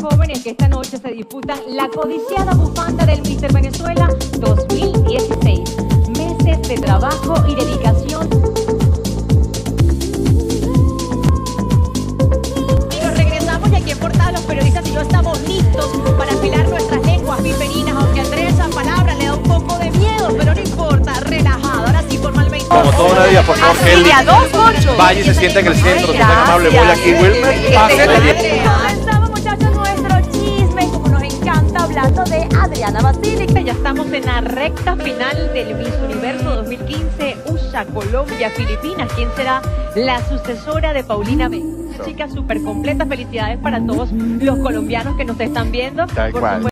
porque esta noche se disputa la codiciada bufanda del Mister Venezuela 2016. Meses de trabajo y dedicación. Y nos regresamos y aquí en Portada los periodistas y yo estamos listos para afilar nuestras lenguas viperinas, aunque Andrea esa palabra le da un poco de miedo, pero no importa, relajado, ahora sí formalmente. Como toda una vida, por favor, Kelly. Vaya y se sienta en el centro, tan amable, voy aquí, Wilmer. De Adriana Basílica. Ya estamos en la recta final del Miss Universo 2015, USA, Colombia, Filipinas. ¿Quién será la sucesora de Paulina B? Una chica súper completa. Felicidades para todos los colombianos que nos están viendo. Tal cual.